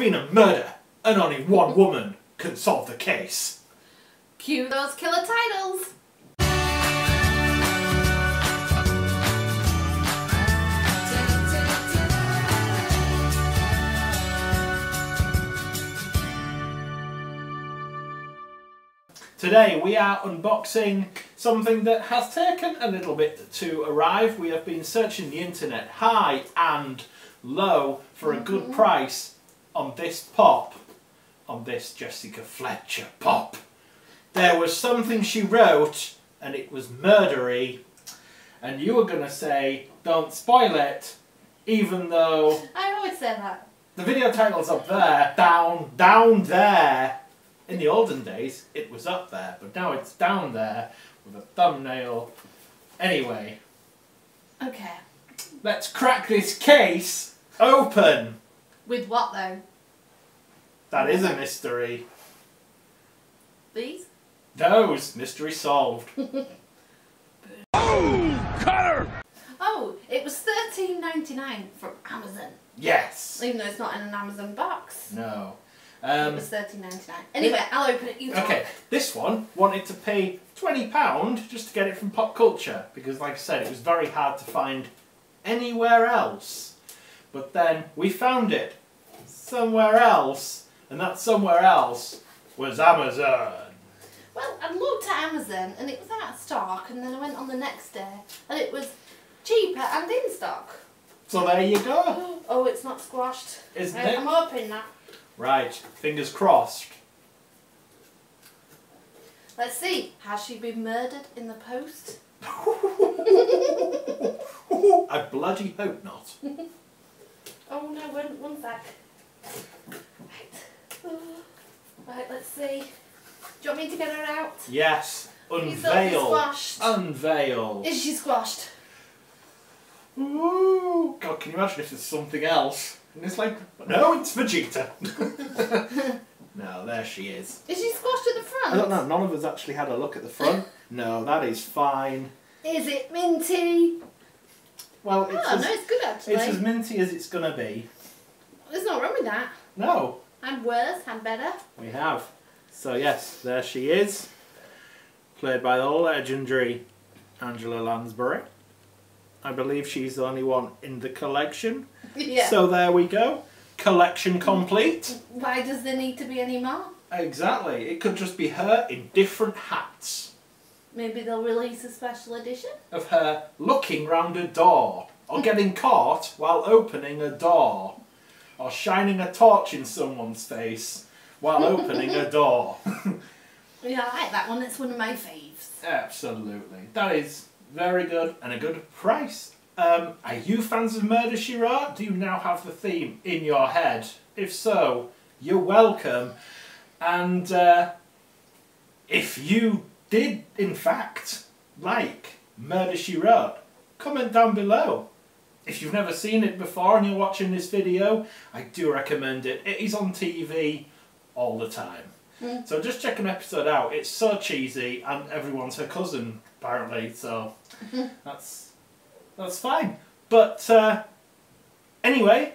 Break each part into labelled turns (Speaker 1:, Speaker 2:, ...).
Speaker 1: been a murder, and only one woman can solve the case.
Speaker 2: Cue those killer titles.
Speaker 1: Today we are unboxing something that has taken a little bit to arrive. We have been searching the internet high and low for a good mm-hmm. price on this pop, on this Jessica Fletcher pop. There was something she wrote and it was murdery and you were going to say don't spoil it even though
Speaker 2: I always say that.
Speaker 1: the video title's up there, down, down there. In the olden days, it was up there, but now it's down there with a thumbnail. Anyway,
Speaker 2: Okay.
Speaker 1: let's crack this case open.
Speaker 2: With what though?
Speaker 1: That is a mystery.
Speaker 2: These?
Speaker 1: Those mystery solved.
Speaker 2: Oh, Cutter! Oh, it was thirteen ninety nine from Amazon.
Speaker 1: Yes.
Speaker 2: Even though it's not in an Amazon box.
Speaker 1: No.
Speaker 2: it
Speaker 1: Um,
Speaker 2: was thirteen ninety nine. Anyway, I'll open it. You talk.
Speaker 1: okay, this one wanted to pay £20 just to get it from Pop Culture because, like I said, it was very hard to find anywhere else. But then we found it somewhere else, and that somewhere else was Amazon.
Speaker 2: Well, I looked at Amazon and it was out of stock, and then I went on the next day and it was cheaper and in stock.
Speaker 1: So there you go.
Speaker 2: Oh, it's not squashed.
Speaker 1: Isn't
Speaker 2: Right,
Speaker 1: it?
Speaker 2: I'm hoping that.
Speaker 1: Right, fingers crossed.
Speaker 2: Let's see. Has she been murdered in the post?
Speaker 1: I bloody hope not.
Speaker 2: Oh no, one, one sec. Right. Oh. Right, let's see. Do you want me to get her out?
Speaker 1: Yes,
Speaker 2: Please don't
Speaker 1: unveil.
Speaker 2: squashed.
Speaker 1: Unveil.
Speaker 2: Is she squashed?
Speaker 1: Ooh, God, can you imagine if it's something else? And it's like, no, it's Vegeta. no, there she is.
Speaker 2: Is she squashed at the front?
Speaker 1: I don't know, none of us actually had a look at the front. No, that is fine.
Speaker 2: Is it minty?
Speaker 1: Well, it's,
Speaker 2: Oh,
Speaker 1: as,
Speaker 2: no, it's good actually.
Speaker 1: it's as minty as it's going to be.
Speaker 2: There's no wrong with that.
Speaker 1: No,
Speaker 2: And worse, and better.
Speaker 1: we have. So, yes, there she is. Played by the legendary Angela Lansbury. I believe she's the only one in the collection.
Speaker 2: yeah.
Speaker 1: So, there we go. Collection complete.
Speaker 2: Why does there need to be any more?
Speaker 1: Exactly. It could just be her in different hats
Speaker 2: Maybe they'll release a special edition?
Speaker 1: of her looking round a door, or getting caught while opening a door, or shining a torch in someone's face while opening a door.
Speaker 2: Yeah, I like that one. It's one of my faves.
Speaker 1: Absolutely. That is very good and a good price. Um, are you fans of Murder She Wrote? Do you now have the theme in your head? If so, you're welcome. And uh, if you did, in fact, like Murder She Wrote, comment down below. If you've never seen it before and you're watching this video, I do recommend it. It is on TV all the time.
Speaker 2: Mm.
Speaker 1: So just check an episode out. It's so cheesy and everyone's her cousin, apparently, so that's that's fine. But uh, anyway,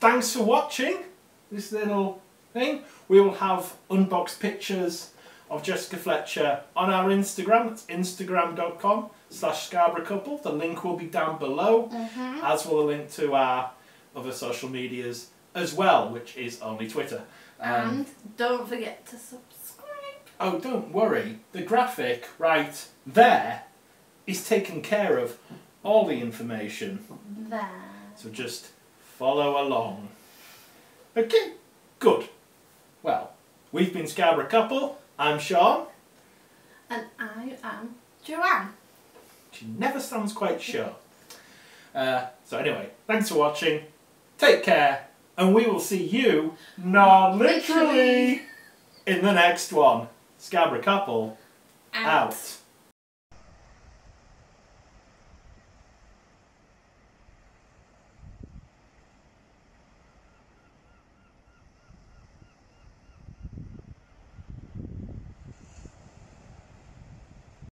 Speaker 1: thanks for watching this little thing. We will have unboxed pictures of Jessica Fletcher on our Instagram. It's instagram.com slash Scarborough Couple. The link will be down below,
Speaker 2: Mm-hmm.
Speaker 1: as will a link to our other social medias as well, which is only Twitter. Um,
Speaker 2: And don't forget to subscribe.
Speaker 1: Oh, don't worry. The graphic right there is taking care of all the information.
Speaker 2: There.
Speaker 1: So just follow along. Okay, good. Well, we've been Scarborough Couple. I'm Sean.
Speaker 2: And I am Joanne.
Speaker 1: She never sounds quite sure. Uh, so anyway, thanks for watching. Take care. And we will see you, not
Speaker 2: literally,
Speaker 1: in the next one. Scarborough Couple,
Speaker 2: Out.
Speaker 1: out.